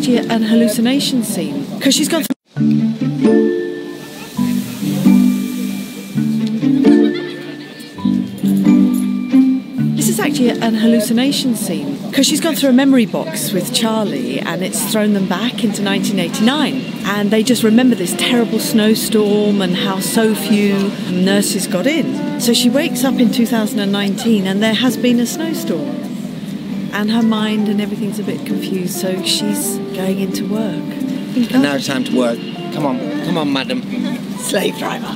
actually an hallucination scene because she's gone. This is actually an hallucination scene because she's gone through a memory box with Charlie and it's thrown them back into 1989 and they just remember this terrible snowstorm and how so few nurses got in. So she wakes up in 2019 and there has been a snowstorm and her mind and everything's a bit confused so she's going into work. And now it's time to work. Come on, come on, madam. Slave driver.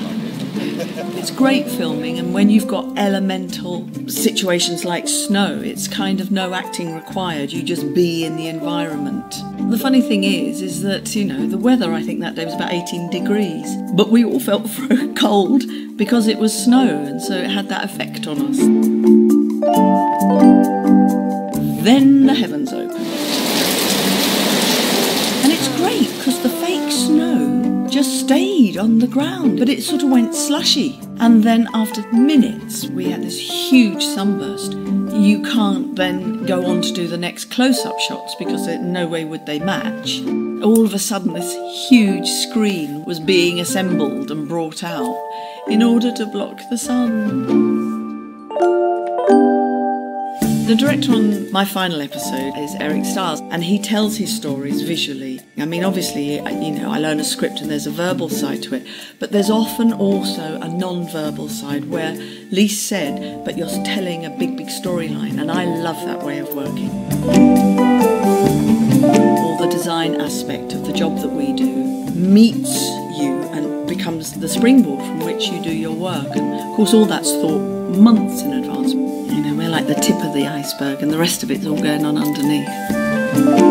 It's great filming, and when you've got elemental situations like snow, it's kind of no acting required. You just be in the environment. The funny thing is, is that you know the weather. I think that day was about 18 degrees, but we all felt cold because it was snow, and so it had that effect on us. Then the heavens opened, and it's great because the fake snow just stayed on the ground, but it sort of went slushy. And then after minutes, we had this huge sunburst. You can't then go on to do the next close up shots because no way would they match. All of a sudden, this huge screen was being assembled and brought out in order to block the sun. The director on my final episode is Eric Styles, and he tells his stories visually. I mean, obviously, you know, I learn a script and there's a verbal side to it, but there's often also a non verbal side where least said, but you're telling a big, big storyline, and I love that way of working. All the design aspect of the job that we do meets you and becomes the springboard from which you do your work, and of course, all that's thought months in advance. The tip of the iceberg, and the rest of it's all going on underneath.